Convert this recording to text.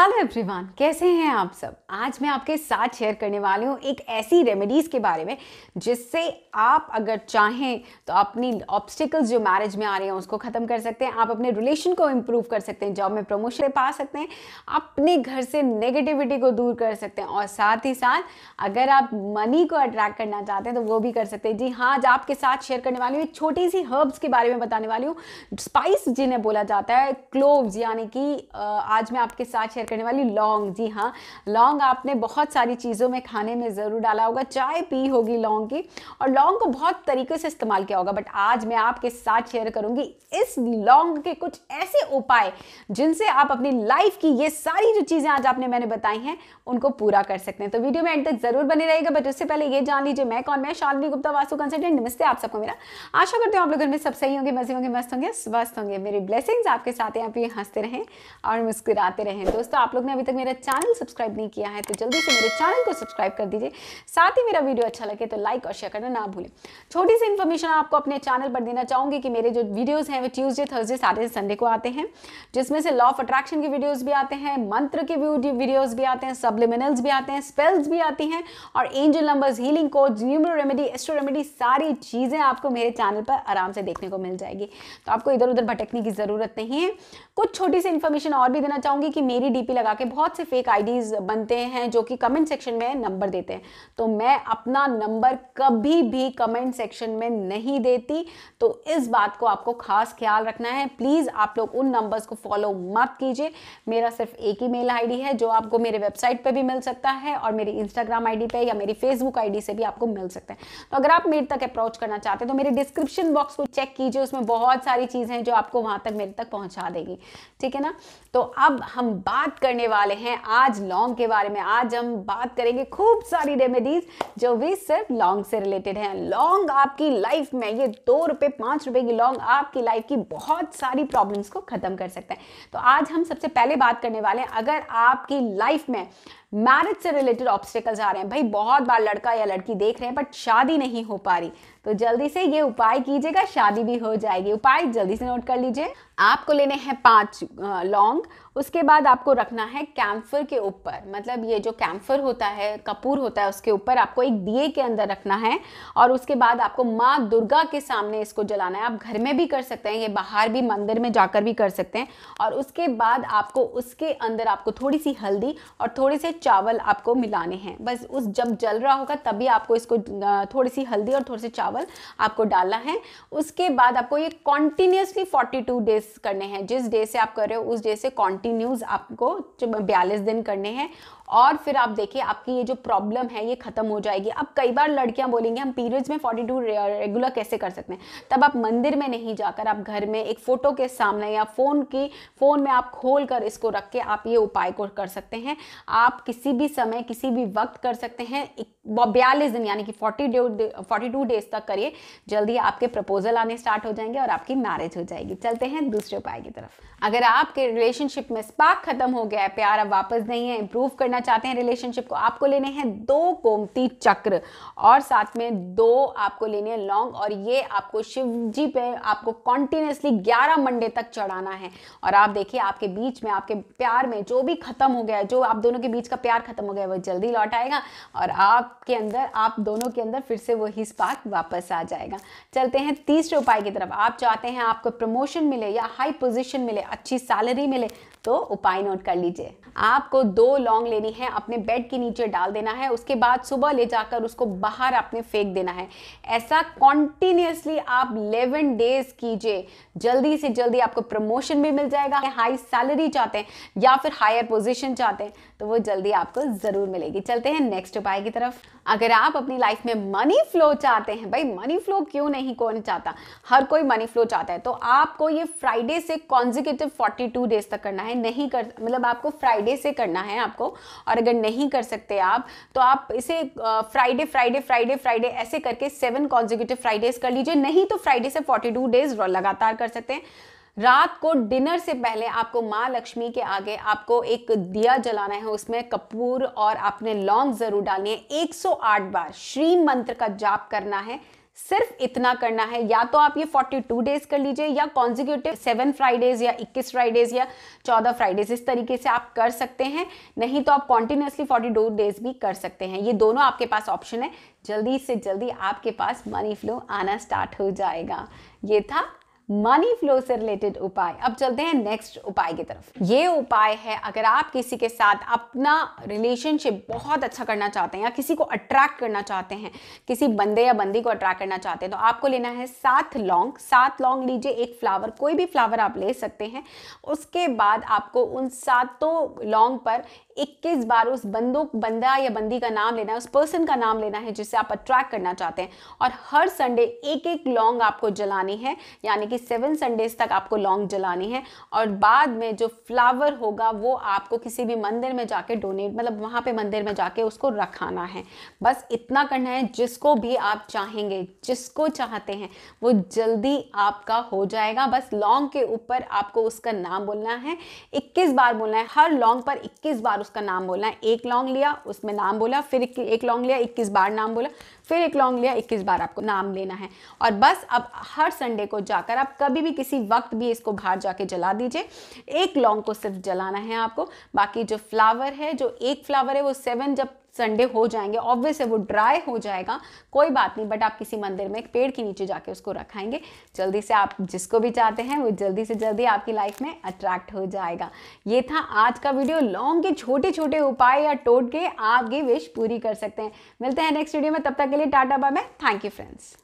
Hello everyone, कैसे हैं आप सब? आज मैं आपके साथ शेयर करने वाली हूँ एक ऐसी रेमेडीज़ के बारे में, जिससे आप अगर चाहें तो अपनी ऑब्स्टिकल्स जो मैरिज में आ रहे हैं, उसको ख़त्म कर सकते हैं। आप अपने रिलेशन को इम्प्रूव कर सकते हैं जॉब में प्रमोशन पा सकते हैं। अपने घर से नेगेटिविटी को दूर कर सकते हैं। और साथ ही साथ, अगर आप मनी को अट्रैक्ट करना चाहते हैं तो वो भी कर सकते हैं। जी हाँ आज आपके साथ शेयर करने वाली हूँ एक छोटी सी हर्ब्स के बारे में बताने वाली हूँ। स्पाइस जिन्हें बोला जाता है क्लोव्स यानी कि आज मैं आपके साथ शेयर करने वाली लौंग। जी हाँ लौंग आपने बहुत सारी चीज़ों में खाने में ज़रूर डाला होगा। चाय पी होगी लौंग की। और लौंग को बहुत तरीके से इस्तेमाल किया होगा, बट आज मैं आपके साथ शेयर करूँगी इस लौंग के कुछ ऐसे उपाय, जिनसे आप अपनी लाइफ की ये सारी जो चीज़ें आज आपने मैंने बताई हैं, उनको पूरा कर सकते हैं। तो वीडियो में एंड तक ज़रूर बने रहेगा बट उससे पहले ये जान लीजिए, मैं कौन? मैं शालिनी गुप्ता, वास्तु कंसल्टेंट नमस्ते आप सबको मेरा। आशा करते हो आप लोग घर में सब सही होंगे, मज़े होंगे, मस्त होंगे, स्वस्थ होंगे। मेरी ब्लेसिंग्स आपके साथ यहाँ पे हँसते रहें और मुस्कुराते रहें। दोस्तों आप लोग ने अभी तक मेरा चैनल सब्सक्राइब नहीं किया है तो जल्दी से मेरे चैनल को सब्सक्राइब कर दीजिए। साथ ही मेरा वीडियो अच्छा लगे तो लाइक और शेयर करना ना भूलें। छोटी सी इन्फॉर्मेशन आपको अपने चैनल पर देना चाहूँगी कि मेरे जो वीडियोज़ हैं, वो ट्यूजडे थर्सडे सैटरडे संडे को आते हैं, जिसमें से लॉ ऑफ़ अट्रैक्शन के वीडियोज़ भी आते हैं, मंत्र के वीडियोज़ भी आते हैं सब्लिमिनल्स भी आते हैं स्पेल्स भी आती हैं, और angel numbers healing code numero remedy astro remedy सारी चीज़ें आपको मेरे चैनल पर आराम से देखने को मिल जाएगी। तो आपको इधर उधर भटकने की ज़रूरत नहीं है। कुछ छोटी सी इन्फॉर्मेशन और भी देना चाहूँगी कि मेरी डीपी लगा के बहुत से फेक आईडीज बनते हैं जो कि कमेंट सेक्शन में नंबर देते हैं। तो मैं अपना नंबर कभी भी कमेंट सेक्शन में नहीं देती। तो इस बात को आपको खास ख्याल रखना है। प्लीज़ आप लोग उन नंबर्स को फॉलो मत कीजिए। मेरा सिर्फ़ एक ही मेल आईडी है जो आपको मेरे वेबसाइट पे भी मिल सकता है और मेरी इंस्टाग्राम आईडी पे या मेरी फेसबुक आईडी से भी आपको मिल सकता है। तो अगर आप मेरे तक अप्रोच करना चाहते हैं तो मेरे डिस्क्रिप्शन बॉक्स को चेक कीजिए। उसमें बहुत सारी चीज़ें हैं जो आपको वहाँ तक मेरे तक पहुँचा देगी। ठीक है ना? तो अब हम बात करने वाले हैं आज लौंग के बारे में। आज हम बात करेंगे खूब सारी रेमेडीज जो भी सिर्फ़ लौंग से रिलेटेड हैं। लौंग आपकी लाइफ में ये दो रुपए, पाँच रुपए की लौंग आपकी लाइफ की बहुत सारी प्रॉब्लम्स को खत्म कर सकते हैं। तो आज हम सबसे पहले बात करने वाले हैं, अगर आपकी लाइफ में मैरिज से रिलेटेड ऑब्स्टिकल्स आ रहे हैं। भाई, बहुत बार लड़का या लड़की देख रहे हैं बट शादी नहीं हो पा रही। तो जल्दी से ये उपाय कीजिएगा, शादी भी हो जाएगी। उपाय जल्दी से नोट कर लीजिए। आपको लेने हैं पाँच लौंग उसके बाद आपको रखना है कैम्फर के ऊपर। मतलब ये जो कैम्फर होता है, कपूर होता है, उसके ऊपर आपको एक दिए के अंदर रखना है। और उसके बाद आपको माँ दुर्गा के सामने इसको जलाना है। आप घर में भी कर सकते हैं, ये बाहर भी, मंदिर में जाकर भी कर सकते हैं। और उसके बाद आपको उसके अंदर आपको थोड़ी सी हल्दी और थोड़े से चावल आपको मिलाने हैं। बस उस जब जल रहा होगा तभी आपको इसको थोड़ी सी हल्दी और थोड़े से चावल आपको डालना है। उसके बाद आपको ये कॉन्टीन्यूसली फोर्टी टू डेज़ करने हैं। जिस डे से आप कर रहे हो, उस डे से कॉन्टिन्यूज आपको बयालीस दिन करने हैं। और फिर आप देखिए, आपकी ये जो प्रॉब्लम है, ये खत्म हो जाएगी। अब कई बार लड़कियाँ बोलेंगे, हम पीरियड्स में 42 रेगुलर कैसे कर सकते हैं? तब आप मंदिर में नहीं जाकर, आप घर में एक फ़ोटो के सामने या फ़ोन की फ़ोन में आप खोल कर इसको रख के आप ये उपाय को कर सकते हैं। आप किसी भी समय, किसी भी वक्त कर सकते हैं। बयालीस दिन, यानी कि फोर्टी फोर्टी टू डेज़ तक करिए। जल्दी आपके प्रपोजल आने स्टार्ट हो जाएँगे और आपकी मैरिज हो जाएगी। चलते हैं दूसरे उपाय की तरफ़। अगर आपके रिलेशनशिप में स्पार्क खत्म हो गया है, प्यार अब वापस नहीं है इंप्रूव करना चाहते हैं रिलेशनशिप को आपको लेने हैं दो गोमती चक्र और साथ में दो आपको लेने हैं लौंग और ये आपको शिव जी पे आपको कॉन्टिन्यूसली 11 मंडे तक चढ़ाना है। और आप देखिए, आपके बीच में, आपके प्यार में जो भी खत्म हो गया जो आप दोनों के बीच का प्यार खत्म हो गया वो जल्दी लौट आएगा और आपके अंदर, आप दोनों के अंदर फिर से वही स्पार्क वापस आ जाएगा। चलते हैं तीसरे उपाय की तरफ़। आप चाहते हैं आपको प्रमोशन मिले या हाई पोजिशन मिले, अच्छी सैलरी मिले तो उपाय नोट कर लीजिए। आपको दो लॉन्ग लेनी है, अपने बेड के नीचे डाल देना है, उसके बाद सुबह ले जाकर उसको बाहर अपने फेंक देना है। ऐसा कॉन्टिन्यूसली आप 11 डेज़ कीजिए। जल्दी से जल्दी आपको प्रमोशन भी मिल जाएगा हाई सैलरी चाहते हैं या फिर हायर पोजीशन चाहते हैं तो वो जल्दी आपको ज़रूर मिलेगी। चलते हैं नेक्स्ट उपाय की तरफ़। अगर आप अपनी लाइफ में मनी फ्लो चाहते हैं, भाई मनी फ्लो क्यों नहीं, कौन चाहता? हर कोई मनी फ्लो चाहता है तो आपको ये फ्राइडे से कॉन्जिक्यूटिव 42 डेज़ तक करना है, नहीं कर मतलब आपको फ्राइडे से करना है, आपको और अगर नहीं कर सकते आप तो आप इसे फ्राइडे फ्राइडे फ्राइडे फ्राइडे ऐसे करके सेवन कॉन्जिक्यूटिव फ्राइडेज कर लीजिए। नहीं तो फ्राइडे से फोर्टी टू डेज़ लगातार कर सकते हैं। रात को डिनर से पहले आपको माँ लक्ष्मी के आगे आपको एक दिया जलाना है, उसमें कपूर और आपने लौंग ज़रूर डालनी है। 108 बार श्री मंत्र का जाप करना है। सिर्फ़ इतना करना है। या तो आप ये 42 डेज़ कर लीजिए या कॉन्जिक्यूटिव सेवन फ्राइडेज या 21 फ्राइडेज या 14 फ्राइडेज इस तरीके से आप कर सकते हैं। नहीं तो आप कॉन्टिन्यूसली 42 डेज़ भी कर सकते हैं। ये दोनों आपके पास ऑप्शन है। जल्दी से जल्दी आपके पास मनी फ्लो आना स्टार्ट हो जाएगा। ये था मनी फ्लो से रिलेटेड उपाय। अब चलते हैं नेक्स्ट उपाय की तरफ़। ये उपाय है, अगर आप किसी के साथ अपना रिलेशनशिप बहुत अच्छा करना चाहते हैं या किसी को अट्रैक्ट करना चाहते हैं, किसी बंदे या बंदी को अट्रैक्ट करना चाहते हैं तो आपको लेना है सात लौंग सात लौंग लीजिए, एक फ्लावर कोई भी फ्लावर आप ले सकते हैं। उसके बाद आपको उन सातों लौंग पर 21 बार उस बंदो, बंदा या बंदी का नाम लेना है, उस पर्सन का नाम लेना है जिससे आप अट्रैक्ट करना चाहते हैं। और हर संडे एक एक लौंग आपको जलानी है, यानी कि सेवन संडेज तक आपको लौंग जलानी है और बाद में जो फ्लावर होगा, वो आपको किसी भी मंदिर में जाके डोनेट मतलब वहाँ पे मंदिर में जाके उसको रखाना है। बस इतना करना है, जिसको भी आप चाहेंगे, जिसको चाहते हैं, वो जल्दी आपका हो जाएगा। बस लौंग के ऊपर आपको उसका नाम बोलना है। 21 बार बोलना है, हर लौंग पर 21 बार उसका नाम बोलना है। एक लौंग लिया, उसमें नाम बोला, फिर एक लौंग लिया 21 बार नाम बोला, फिर एक लौंग लिया 21 बार आपको नाम लेना है। और बस अब हर संडे को जाकर आप कभी भी किसी वक्त भी इसको बाहर जाके जला दीजिए। एक लौंग को सिर्फ़ जलाना है आपको। बाकी जो फ्लावर है, जो एक फ्लावर है, वो सेवन जब संडे हो जाएँगे ऑब्वियस है वो ड्राई हो जाएगा, कोई बात नहीं बट आप किसी मंदिर में एक पेड़ के नीचे जाके उसको रखाएँगे। जल्दी से आप जिसको भी चाहते हैं, वो जल्दी से जल्दी आपकी लाइफ में अट्रैक्ट हो जाएगा। ये था आज का वीडियो लॉन्ग के छोटे छोटे उपाय या टोट के आपकी विश पूरी कर सकते हैं। मिलते हैं नेक्स्ट वीडियो में, तब तक के लिए tata bye thank you friends